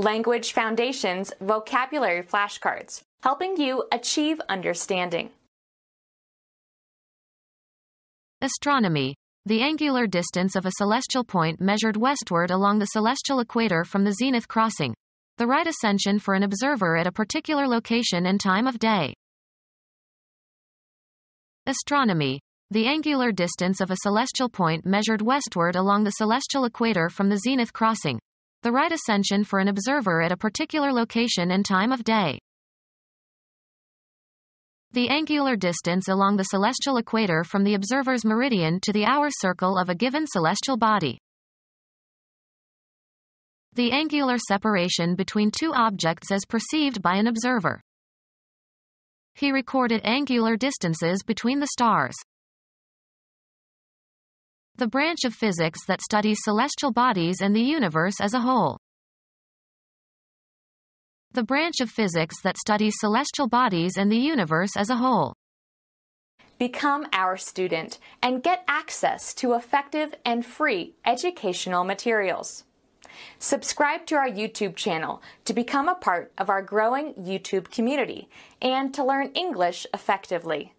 Language Foundations vocabulary flashcards, helping you achieve understanding. Astronomy. The angular distance of a celestial point measured westward along the celestial equator from the zenith crossing. The right ascension for an observer at a particular location and time of day. Astronomy. The angular distance of a celestial point measured westward along the celestial equator from the zenith crossing. The right ascension for an observer at a particular location and time of day. The angular distance along the celestial equator from the observer's meridian to the hour circle of a given celestial body. The angular separation between two objects as perceived by an observer. He recorded angular distances between the stars. The branch of physics that studies celestial bodies and the universe as a whole. The branch of physics that studies celestial bodies and the universe as a whole. Become our student and get access to effective and free educational materials. Subscribe to our YouTube channel to become a part of our growing YouTube community and to learn English effectively.